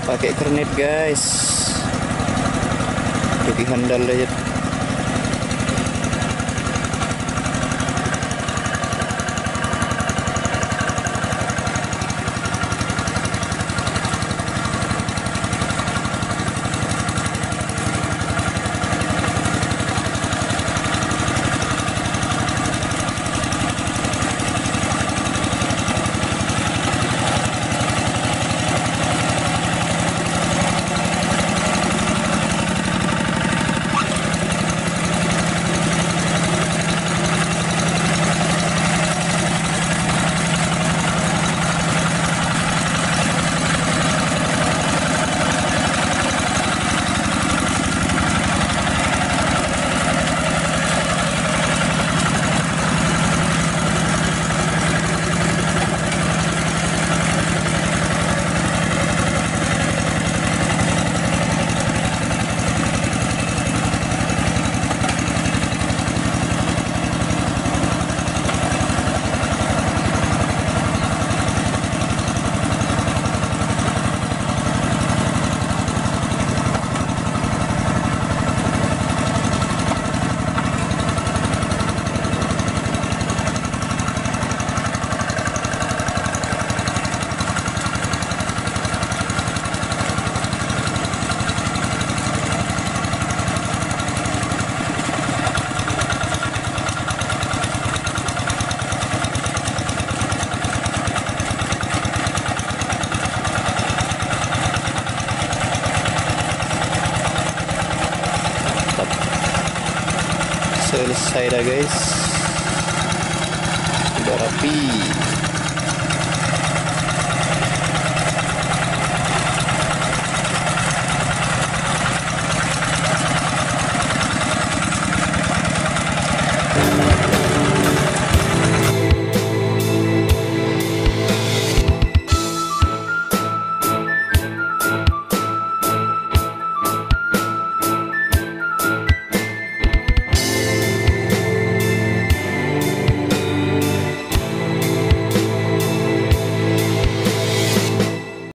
Pakai kernet guys. Jadi handal aja selesai dah guys. Sudah rapi